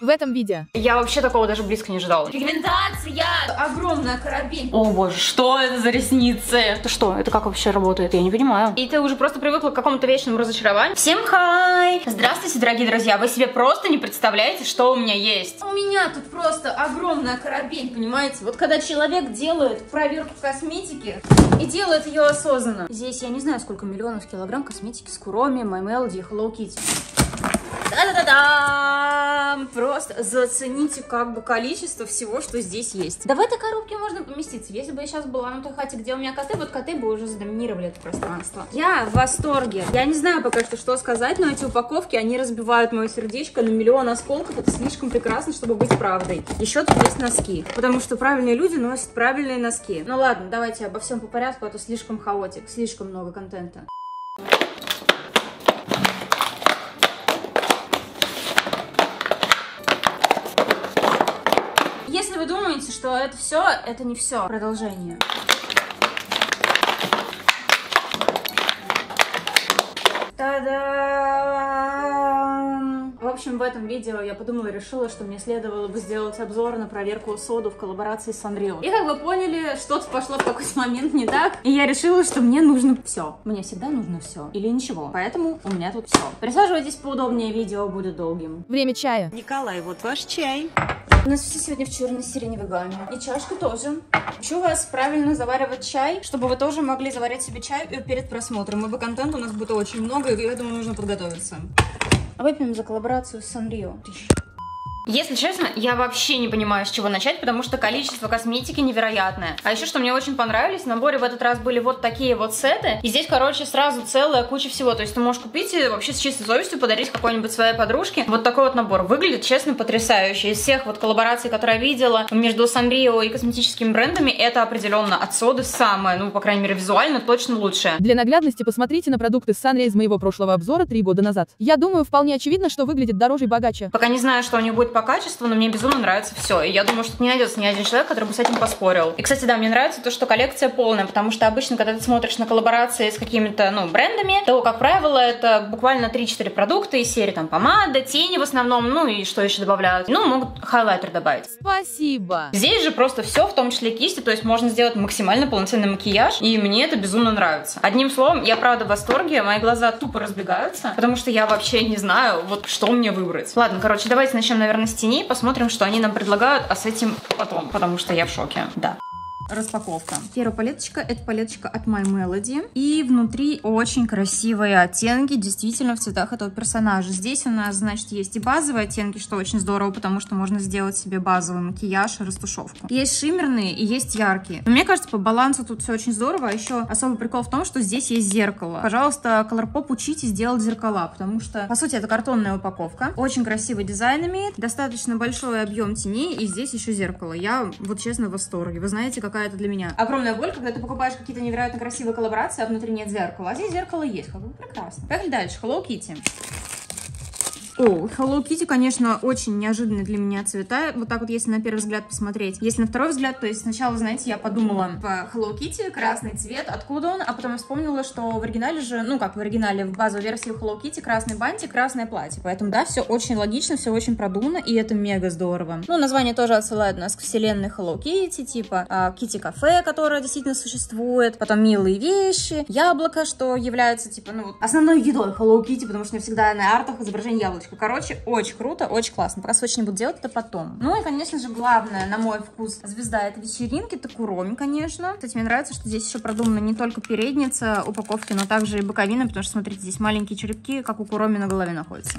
В этом видео. Я вообще такого даже близко не ожидала. Пигментация! Огромная коробень. О боже, что это за ресницы? Это что? Это как вообще работает? Я не понимаю. И ты уже просто привыкла к какому-то вечному разочарованию. Всем хай! Здравствуйте, дорогие друзья. Вы себе просто не представляете, что у меня есть. У меня тут просто огромная коробень, понимаете? Вот когда человек делает проверку косметики и делает ее осознанно. Здесь я не знаю, сколько миллионов килограмм косметики с Куроми, My Melody, Hello Kitty. Да-да-да-дам! Просто зацените как бы количество всего, что здесь есть. Да в этой коробке можно поместиться. Если бы я сейчас была на той хате, где у меня коты, вот коты бы уже задоминировали это пространство. Я в восторге. Я не знаю пока что, что сказать, но эти упаковки, они разбивают мое сердечко на миллион осколков. Это слишком прекрасно, чтобы быть правдой. Еще тут есть носки. Потому что правильные люди носят правильные носки. Ну ладно, давайте обо всем по порядку, а то слишком хаотик, слишком много контента. Вы думаете, что это все, это не все. Продолжение. Та-дам! В общем, в этом видео я подумала и решила, что мне следовало бы сделать обзор на проверку соду в коллаборации с Unreal. И как вы поняли, что-то пошло в какой-то момент не так, и я решила, что мне нужно все. Мне всегда нужно все. Или ничего. Поэтому у меня тут все. Присаживайтесь поудобнее, видео будет долгим. Время чая. Николай, вот ваш чай. У нас все сегодня в черно-сиреневой гамме. И чашка тоже. Учу вас правильно заваривать чай, чтобы вы тоже могли заварить себе чай перед просмотром. Ибо контента у нас будет очень много, и к этому нужно подготовиться. Выпьем за коллаборацию с Sanrio. Если честно, я вообще не понимаю, с чего начать, потому что количество косметики невероятное. А еще, что мне очень понравились, в наборе в этот раз были вот такие вот сеты. И здесь, короче, сразу целая куча всего. То есть ты можешь купить и вообще с чистой совестью подарить какой-нибудь своей подружке. Вот такой вот набор. Выглядит, честно, потрясающе. Из всех вот коллабораций, которые я видела между Санрио и косметическими брендами, это определенно от соды самое, ну, по крайней мере, визуально точно лучшее. Для наглядности посмотрите на продукты Sunray из моего прошлого обзора три года назад. Я думаю, вполне очевидно, что выглядит дороже и богаче. Пока не знаю, что у них будет по качеству, но мне безумно нравится все. И я думаю, что не найдется ни один человек, который бы с этим поспорил. И, кстати, да, мне нравится то, что коллекция полная, потому что обычно, когда ты смотришь на коллаборации с какими-то, ну, брендами, то, как правило, это буквально 3-4 продукта из серии там помада, тени в основном, ну и что еще добавляют. Ну, могут хайлайтер добавить. Спасибо. Здесь же просто все, в том числе кисти, то есть можно сделать максимально полноценный макияж, и мне это безумно нравится. Одним словом, я правда в восторге, мои глаза тупо разбегаются, потому что я вообще не знаю, вот что мне выбрать. Ладно, короче, давайте начнем, наверное, с теней, посмотрим, что они нам предлагают, а с этим потом, потому что я в шоке. Да распаковка. Первая палеточка, это палеточка от My Melody. И внутри очень красивые оттенки, действительно в цветах этого персонажа. Здесь у нас, значит, есть и базовые оттенки, что очень здорово, потому что можно сделать себе базовый макияж и растушевку. Есть шиммерные и есть яркие. Но мне кажется, по балансу тут все очень здорово. А еще особый прикол в том, что здесь есть зеркало. Пожалуйста, Colourpop учитесь делать зеркала, потому что, по сути, это картонная упаковка. Очень красивый дизайн имеет, достаточно большой объем теней, и здесь еще зеркало. Я, вот честно, в восторге. Вы знаете, какая это для меня. Огромная боль, когда ты покупаешь какие-то невероятно красивые коллаборации, а внутри нет зеркала. А здесь зеркало есть, как бы прекрасно. Поехали дальше. Hello Kitty. О, Hello Kitty, конечно, очень неожиданные для меня цвета. Вот так вот, если на первый взгляд посмотреть. Если на второй взгляд, то есть сначала, знаете, я подумала по Hello Kitty, красный цвет, откуда он, а потом я вспомнила, что в оригинале же, ну как в оригинале, в базовой версии Hello Kitty красный бантик, красное платье. Поэтому, да, все очень логично, все очень продумано, и это мега здорово. Ну, название тоже отсылает нас к вселенной Hello Kitty, типа а, Kitty Cafe, которая действительно существует, потом милые вещи, яблоко, что является, типа, ну, основной едой Hello Kitty, потому что всегда на артах изображение яблочка. Короче, очень круто, очень классно. Пока сводч не буду делать, это потом. Ну и, конечно же, главное, на мой вкус, звезда этой вечеринки, это Куроми, конечно. Кстати, мне нравится, что здесь еще продумана не только передница упаковки, но также и боковина, потому что, смотрите, здесь маленькие черепки, как у Куроми на голове находятся.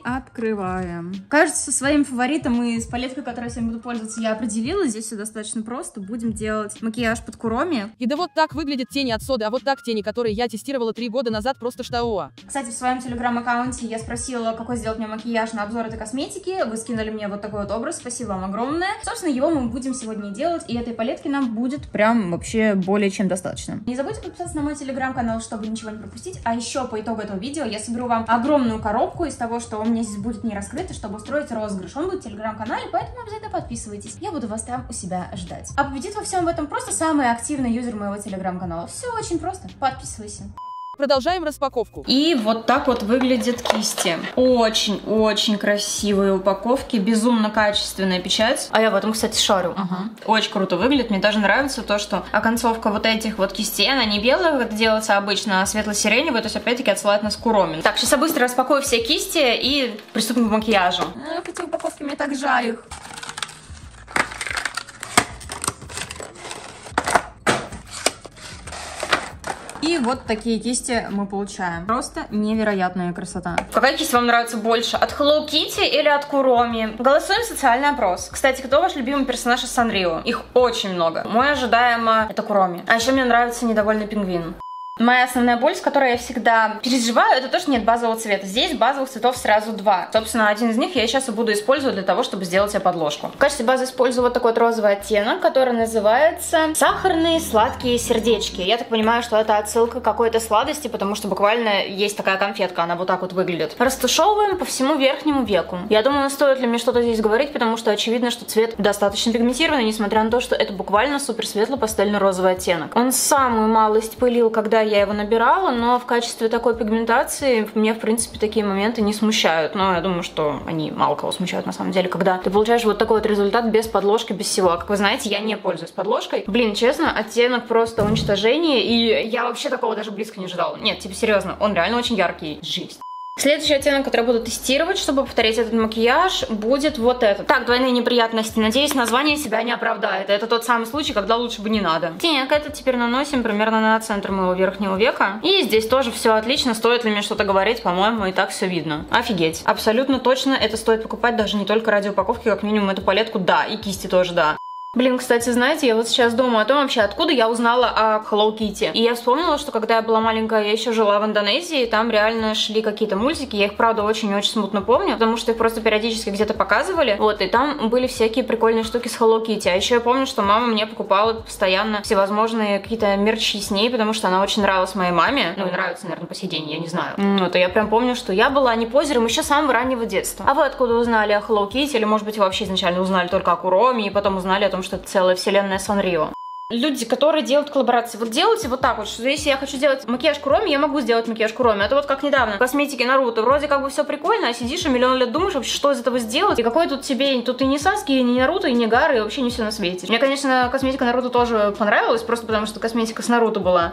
И открываем. Кажется, своим фаворитом и с палеткой, которой я сегодня буду пользоваться, я определилась. Здесь все достаточно просто. Будем делать макияж под куроми. И да вот так выглядят тени от соды, а вот так тени, которые я тестировала три года назад, просто что. Кстати, в своем телеграм-аккаунте я спросила, какой сделать мне макияж на обзор этой косметики. Вы скинули мне вот такой вот образ. Спасибо вам огромное. Собственно, его мы будем сегодня делать. И этой палетки нам будет прям вообще более чем достаточно. Не забудьте подписаться на мой телеграм-канал, чтобы ничего не пропустить. А еще по итогу этого видео я соберу вам огромную коробку из того, что у меня здесь будет не раскрыто, чтобы устроить розыгрыш. Он будет в телеграм-канале, поэтому обязательно подписывайтесь. Я буду вас там у себя ждать. А победит во всем этом просто самый активный юзер моего телеграм-канала. Все очень просто. Подписывайся. Продолжаем распаковку. И вот так вот выглядят кисти. Очень-очень красивые упаковки, безумно качественная печать. А я в этом, кстати, шарю. Ага. Очень круто выглядит. Мне даже нравится то, что оконцовка вот этих вот кистей, она не белая, как это делается обычно, а светло-сиреневая, то есть опять-таки отсылает нас к уроме. Так, сейчас я быстро распакую все кисти и приступим к макияжу. Эх, эти упаковки, мне так жаль их. И вот такие кисти мы получаем. Просто невероятная красота. Какая кисть вам нравится больше? От Hello Kitty или от Куроми? Голосуем социальный опрос. Кстати, кто ваш любимый персонаж из Санрио? Их очень много. Мой ожидаемо это Куроми. А еще мне нравится недовольный пингвин. Моя основная боль, с которой я всегда переживаю, это то, что нет базового цвета. Здесь базовых цветов сразу два. Собственно, один из них я сейчас и буду использовать для того, чтобы сделать себе подложку. В качестве базы использую вот такой вот розовый оттенок, который называется «Сахарные сладкие сердечки». Я так понимаю, что это отсылка к какой-то сладости, потому что буквально есть такая конфетка, она вот так вот выглядит. Растушевываем по всему верхнему веку. Я думаю, стоит ли мне что-то здесь говорить, потому что очевидно, что цвет достаточно пигментированный, несмотря на то, что это буквально супер светлый пастельно-розовый оттенок. Он самую малость пылил, когда я его набирала, но в качестве такой пигментации мне, в принципе, такие моменты не смущают. Но я думаю, что они мало кого смущают на самом деле, когда ты получаешь вот такой вот результат без подложки, без всего. А как вы знаете, я не пользуюсь подложкой. Блин, честно, оттенок просто уничтожение, и я вообще такого даже близко не ожидала. Нет, типа серьезно, он реально очень яркий. Жесть. Следующий оттенок, который буду тестировать, чтобы повторить этот макияж, будет вот этот. Так, двойные неприятности. Надеюсь, название себя не оправдает. Это тот самый случай, когда лучше бы не надо. Оттенок этот теперь наносим примерно на центр моего верхнего века. И здесь тоже все отлично. Стоит ли мне что-то говорить? По-моему, и так все видно. Офигеть. Абсолютно точно это стоит покупать даже не только ради упаковки, как минимум эту палетку, да. И кисти тоже, да. Блин, кстати, знаете, я вот сейчас думаю о том вообще, откуда я узнала о Hello Kitty. И я вспомнила, что когда я была маленькая, я еще жила в Индонезии, и там реально шли какие-то мультики. Я их, правда, очень-очень смутно помню, потому что их просто периодически где-то показывали. Вот, и там были всякие прикольные штуки с Hello Kitty. А еще я помню, что мама мне покупала постоянно всевозможные какие-то мерчи с ней, потому что она очень нравилась моей маме. Ну, и нравится, наверное, по сей день, я не знаю. Вот, и я прям помню, что я была не позером еще с самого раннего детства. А вы откуда узнали о Hello Kitty? Или, может быть, вообще изначально узнали только о Куроме, и потом узнали о том, что это целая вселенная Санрио. Люди, которые делают коллаборации, вот делайте вот так вот, что если я хочу сделать макияж Куроми, я могу сделать макияж Куроми. Это вот как недавно, косметики Наруто. Вроде как бы все прикольно, а сидишь и миллион лет думаешь вообще, что из этого сделать. И какой тут тебе, тут и не Саски, и не Наруто, и не Гары, и вообще не все на свете. Мне, конечно, косметика Наруто тоже понравилась, просто потому что косметика с Наруто была.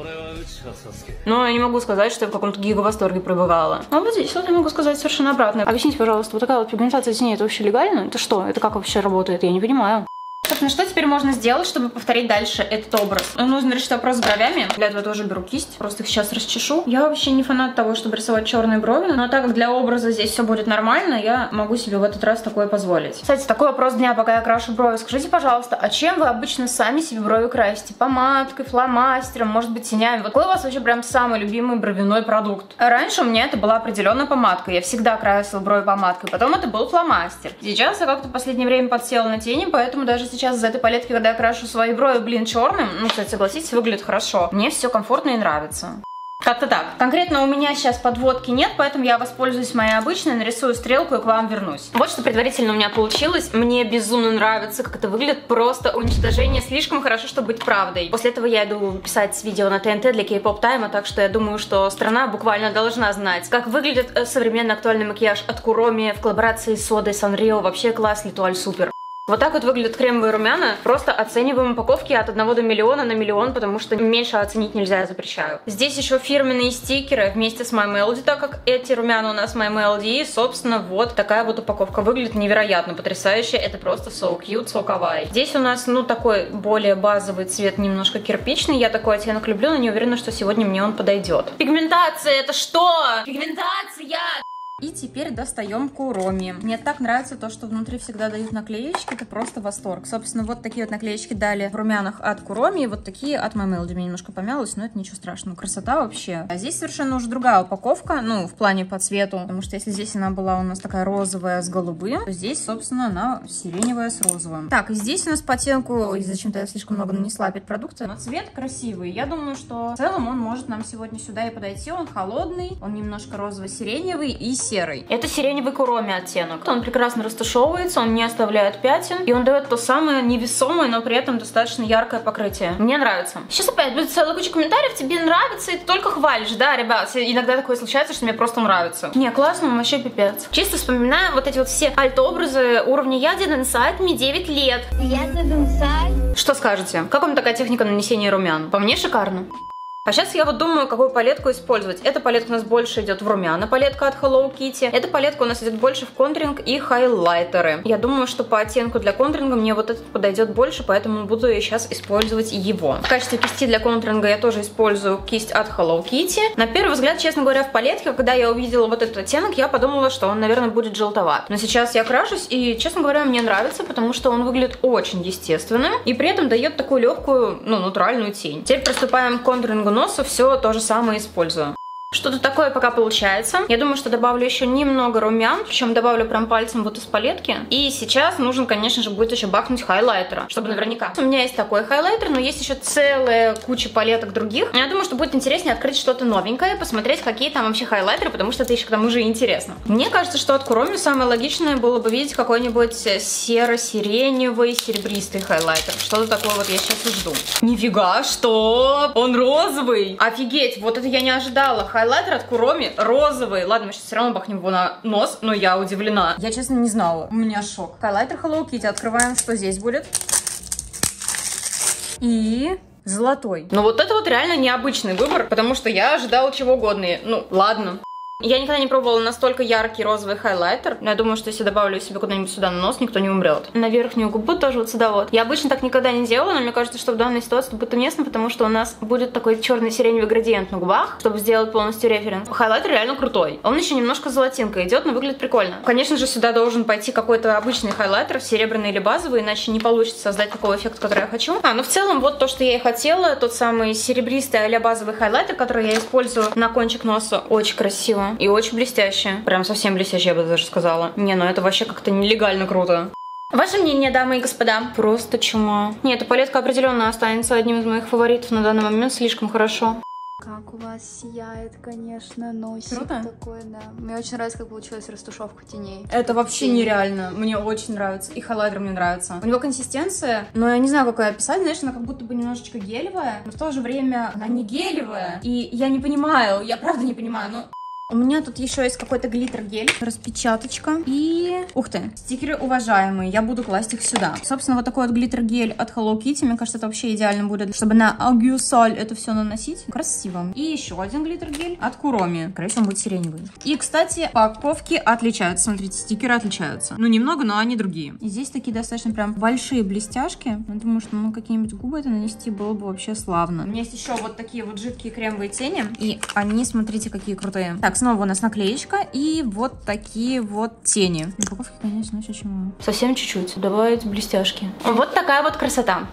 Но я не могу сказать, что я в каком-то гига-восторге пребывала. А вот здесь вот я могу сказать совершенно обратно. Объясните, пожалуйста, вот такая вот пигментация теней, это вообще легально? Это что? Это как вообще работает? Я не понимаю. Собственно, что теперь можно сделать, чтобы повторить дальше этот образ? Нужно решить вопрос с бровями. Для этого тоже беру кисть, просто их сейчас расчешу. Я вообще не фанат того, чтобы рисовать черные брови, но так как для образа здесь все будет нормально, я могу себе в этот раз такое позволить. Кстати, такой вопрос дня, пока я крашу брови. Скажите, пожалуйста, а чем вы обычно сами себе брови красите? Помадкой, фломастером, может быть, тенями? Вот какой у вас вообще прям самый любимый бровяной продукт? Раньше у меня это была определенная помадка. Я всегда красила брови помадкой. Потом это был фломастер. Сейчас я как-то в последнее время подсела на тени, поэтому даже сейчас из этой палетки, когда я крашу свои брови, блин, черным, ну, кстати, согласитесь, выглядит хорошо. Мне все комфортно и нравится. Как-то так. Конкретно у меня сейчас подводки нет, поэтому я воспользуюсь моей обычной, нарисую стрелку и к вам вернусь. Вот что предварительно у меня получилось. Мне безумно нравится, как это выглядит. Просто уничтожение слишком хорошо, чтобы быть правдой. После этого я иду писать видео на ТНТ для K-pop тайма, так что я думаю, что страна буквально должна знать, как выглядит э, современный актуальный макияж от Куроми в коллаборации с Содой Санрио. Вообще класс, Литуаль супер. Вот так вот выглядят кремовые румяна. Просто оцениваем упаковки от 1 до миллиона на миллион, потому что меньше оценить нельзя, я запрещаю. Здесь еще фирменные стикеры вместе с My Melody, так как эти румяна у нас My Melody. И, собственно, вот такая вот упаковка выглядит невероятно потрясающе. Это просто so cute, so kawaii. Здесь у нас, ну, такой более базовый цвет, немножко кирпичный. Я такой оттенок люблю, но не уверена, что сегодня мне он подойдет. Пигментация, это что? Пигментация! И теперь достаем Куроми. Мне так нравится то, что внутри всегда дают наклеечки, это просто восторг. Собственно, вот такие вот наклеечки дали в румянах от Куроми, вот такие от My. Мне немножко помялось, но это ничего страшного. Красота вообще. А здесь совершенно уже другая упаковка, ну, в плане по цвету, потому что если здесь она была у нас такая розовая с голубым, то здесь, собственно, она сиреневая с розовым. Так, и здесь у нас по оттенку... Ой, зачем-то я слишком много нанесла продукта. Но цвет красивый. Я думаю, что в целом он может нам сегодня сюда и подойти. Он холодный, он немножко розово-сиреневый и серый. Это сиреневый куроми оттенок. Он прекрасно растушевывается, он не оставляет пятен, и он дает то самое невесомое, но при этом достаточно яркое покрытие. Мне нравится. Сейчас опять будет целая куча комментариев, тебе нравится, и ты только хвалишь, да, ребят? Иногда такое случается, что мне просто нравится. Не, классно, вообще пипец. Чисто вспоминаю вот эти вот все альт-образы уровня Я Dead Inside, мне 9 лет. Я Dead Inside. Что скажете? Как вам такая техника нанесения румян? По мне шикарно. А сейчас я вот думаю, какую палетку использовать. Эта палетка у нас больше идет в румяна, палетка от Hello Kitty. Эта палетка у нас идет больше в контуринг и хайлайтеры. Я думаю, что по оттенку для контуринга мне вот этот подойдет больше, поэтому буду я сейчас использовать его. В качестве кисти для контуринга я тоже использую кисть от Hello Kitty. На первый взгляд, честно говоря, в палетке, когда я увидела вот этот оттенок, я подумала, что он, наверное, будет желтоват. Но сейчас я крашусь, и, честно говоря, мне нравится, потому что он выглядит очень естественным и при этом дает такую легкую, ну, натуральную тень. Теперь приступаем к контурингу носа все то же самое использую. Что-то такое пока получается. Я думаю, что добавлю еще немного румян, причем добавлю прям пальцем вот из палетки. И сейчас нужен, конечно же, будет еще бахнуть хайлайтера, чтобы наверняка. У меня есть такой хайлайтер, но есть еще целая куча палеток других. Я думаю, что будет интереснее открыть что-то новенькое, посмотреть, какие там вообще хайлайтеры, потому что это еще к тому же интересно. Мне кажется, что от Куроми самое логичное было бы видеть какой-нибудь серо-сиреневый, серебристый хайлайтер. Что-то такое вот я сейчас и жду. Нифига, что? Он розовый! Офигеть, вот это я не ожидала хайлайтер от Куроми розовый. Ладно, мы сейчас все равно бахнем его на нос, но я удивлена. Я, честно, не знала. У меня шок. Хайлайтер Hello Kitty. Открываем, что здесь будет. И золотой. Но вот это вот реально необычный выбор, потому что я ожидала чего угодно. Ну, ладно. Я никогда не пробовала настолько яркий розовый хайлайтер, но я думаю, что если добавлю себе куда-нибудь сюда на нос, никто не умрет. На верхнюю губу тоже вот сюда вот. Я обычно так никогда не делала, но мне кажется, что в данной ситуации будет уместно, потому что у нас будет такой черный сиреневый градиент на губах, чтобы сделать полностью референс. Хайлайтер реально крутой. Он еще немножко золотинка идет, но выглядит прикольно. Конечно же, сюда должен пойти какой-то обычный хайлайтер, серебряный или базовый, иначе не получится создать такого эффекта, который я хочу. А, ну в целом вот то, что я и хотела, тот самый серебристый а базовый хайлайтер, который я использую на кончик носа. Очень красиво. И очень блестящая. Прям совсем блестящая, я бы даже сказала. Не, ну это вообще как-то нелегально круто. Ваше мнение, дамы и господа? Просто чума. Нет, эта палетка определенно останется одним из моих фаворитов на данный момент. Слишком хорошо. Как у вас сияет, конечно, носик Круто? такой, да. Мне очень нравится, как получилась растушевка теней. Это вообще Тени. нереально. Мне очень нравится. И хайлайтер мне нравится. У него консистенция, но я не знаю, как ее описать. Знаешь, она как будто бы немножечко гелевая, но в то же время она не гелевая. И я не понимаю, я правда не понимаю, но у меня тут еще есть какой-то глиттер-гель, распечаточка и... Ух ты, стикеры уважаемые, я буду класть их сюда. Собственно, вот такой вот глиттер-гель от Hello Kitty, мне кажется, это вообще идеально будет, чтобы на агюсаль это все наносить. Красиво. И еще один глиттер-гель от Куроми. Скорее всего, он будет сиреневый. И, кстати, упаковки отличаются. Смотрите, стикеры отличаются. Ну, немного, но они другие. И здесь такие достаточно прям большие блестяшки. Я думаю, что ну, какие-нибудь губы это нанести было бы вообще славно. У меня есть еще вот такие вот жидкие кремовые тени. И они, смотрите, какие крутые. Так, снова у нас наклеечка и вот такие вот тени. Упаковки, конечно, очень чему. Совсем чуть-чуть. Добавить блестяшки. Вот такая вот красота.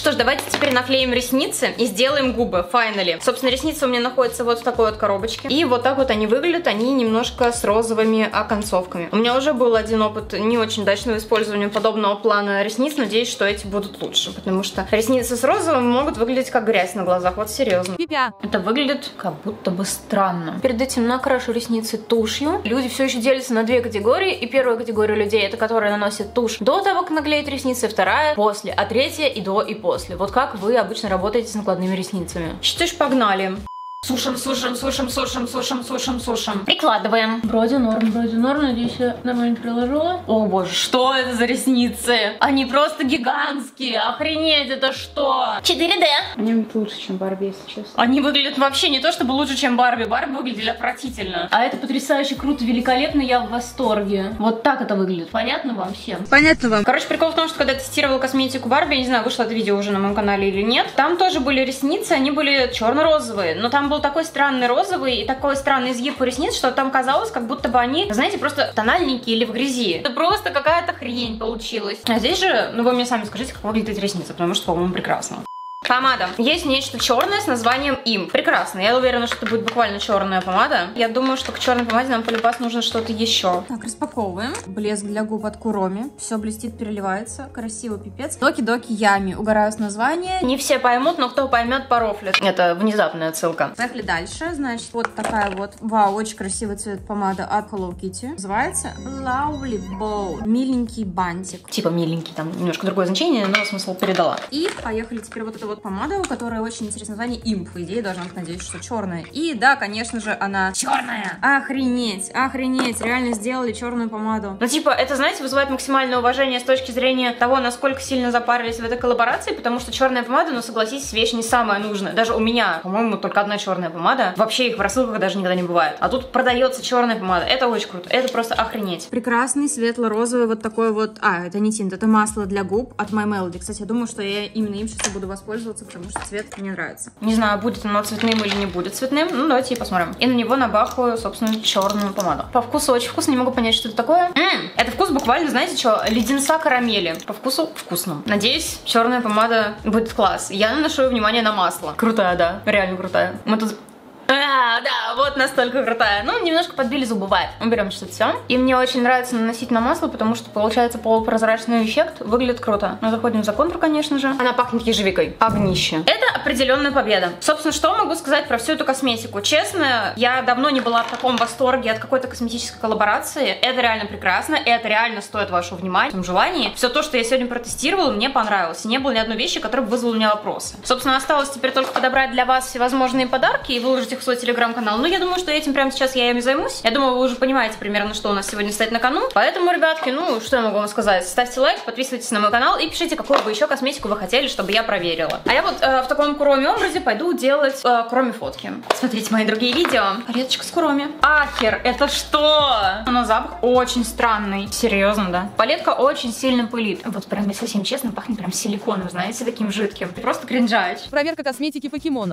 Что ж, давайте теперь наклеим ресницы и сделаем губы, finally. Собственно, ресницы у меня находятся вот в такой вот коробочке. И вот так вот они выглядят, они немножко с розовыми оконцовками. У меня уже был один опыт не очень удачного использования подобного плана ресниц. Надеюсь, что эти будут лучше, потому что ресницы с розовым могут выглядеть как грязь на глазах, вот серьезно. Пипя. Это выглядит как будто бы странно. Перед этим накрашу ресницы тушью. Люди все еще делятся на две категории. И первая категория людей, это которые наносят тушь до того, как наклеить ресницы. Вторая после. А третья и до, и после. Вот как вы обычно работаете с накладными ресницами. Что ж, погнали. Сушим, сушим, сушим, сушим, сушим, сушим, сушим. Прикладываем. Вроде норм, вроде норм. Надеюсь, я нормально приложила. О боже, что это за ресницы? Они просто гигантские. Охренеть, это что? 4D. Они выглядят лучше, чем Барби, если честно. Они выглядят вообще не то, чтобы лучше, чем Барби. Барби выглядели отвратительно. А это потрясающе, круто, великолепно, я в восторге. Вот так это выглядит. Понятно вам всем? Понятно вам. Короче, прикол в том, что когда я тестировала косметику Барби, я не знаю, вышло это видео уже на моем канале или нет, там тоже были ресницы, они были черно-розовые, но там был такой странный розовый и такой странный изгиб у ресниц, что там казалось, как будто бы они, знаете, просто тональненькие или в грязи. Это просто какая-то хрень получилась. А здесь же, ну вы мне сами скажите, как выглядит ресница, потому что, по-моему, прекрасно. Помада. Есть нечто черное с названием им. Прекрасно. Я уверена, что это будет буквально черная помада. Я думаю, что к черной помаде нам полюбас нужно что-то еще. Так, распаковываем. Блеск для губ от Куроми. Все блестит, переливается. Красиво, пипец. Доки-доки Ями. Угораю с названия. Не все поймут, но кто поймет, порофлит. Это внезапная отсылка. Поехали дальше. Значит, вот такая вот, вау, очень красивый цвет помада от Hello Kitty. Называется Lovely Bow. Миленький бантик. Типа миленький, там немножко другое значение, но смысл передала. И поехали теперь вот эта вот помада, у которой очень интересное название Имп. По идее, должна быть, надеюсь, что черная. И да, конечно же, она черная. Охренеть, охренеть. Реально сделали черную помаду. Ну, типа, это, знаете, вызывает максимальное уважение с точки зрения того, насколько сильно запарились в этой коллаборации, потому что черная помада, ну, согласитесь, вещь не самая нужная. Даже у меня, по-моему, только одна черная помада. Вообще их в рассылках даже никогда не бывает. А тут продается черная помада. Это очень круто. Это просто охренеть. Прекрасный светло-розовый вот такой вот... А, это не тинт, это масло для губ от My Melody. Кстати, я думаю, что я именно им сейчас буду воспользоваться, потому что цвет мне нравится. Не знаю, будет оно цветным или не будет цветным. Ну, давайте и посмотрим. И на него набахаю, собственно, черную помаду. По вкусу очень вкусно, не могу понять, что это такое. М-м, это вкус буквально, знаете что, леденца карамели. По вкусу вкусно. Надеюсь, черная помада будет класс. Я наношу внимание на масло. Крутая, да, реально крутая. Мы тут да, вот настолько крутая. Ну, немножко подбили зубы, бывает. Уберем что-то все. И мне очень нравится наносить на масло, потому что получается полупрозрачный эффект. Выглядит круто. Мы заходим за контур, конечно же. Она пахнет ежевикой. Огнище. Это определенная победа. Собственно, что могу сказать про всю эту косметику? Честно, я давно не была в таком восторге от какой-то косметической коллаборации. Это реально прекрасно. Это реально стоит вашего внимания, в желании. Все то, что я сегодня протестировала, мне понравилось. И не было ни одной вещи, которая бы вызвала у меня вопросы. Собственно, осталось теперь только подобрать для вас всевозможные подарки и выложить их в свой телеграм-канал. Ну, я думаю, что этим прямо сейчас я ими займусь. Я думаю, вы уже понимаете примерно, что у нас сегодня стоит на кону. Поэтому, ребятки, ну, что я могу вам сказать? Ставьте лайк, подписывайтесь на мой канал и пишите, какую бы еще косметику вы хотели, чтобы я проверила. А я вот э, в таком куроме образе пойду делать э, кроме фотки. Смотрите мои другие видео. Палеточка с куроми. Ахер, это что? Она запах очень странный. Серьезно, да? Палетка очень сильно пылит. Вот прям, если совсем честно, пахнет прям силиконом, знаете, таким жидким. Просто кринжач. Проверка косметики покемона.